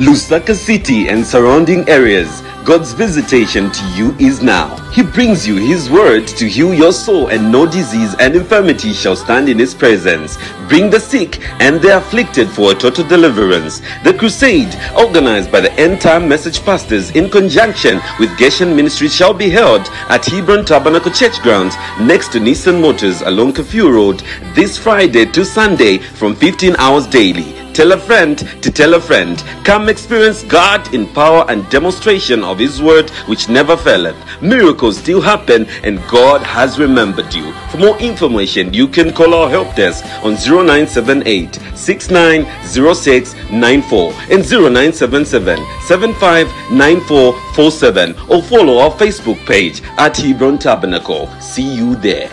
Lusaka City and surrounding areas. God's visitation to you is now. He brings you His word to heal your soul, and no disease and infirmity shall stand in His presence. Bring the sick and the afflicted for a total deliverance. The crusade, organized by the End Time Message Pastors in conjunction with Geshen Ministry, shall be held at Hebron Tabernacle Church grounds next to Nissan Motors along Kafue Road this Friday to Sunday from 15 hours daily. Tell a friend to tell a friend. Come experience God in power and demonstration of His word which never faileth. Miracles still happen and God has remembered you. For more information, you can call our help desk on 0978 690694 and 0977 759447 or follow our Facebook page at Hebron Tabernacle. See you there.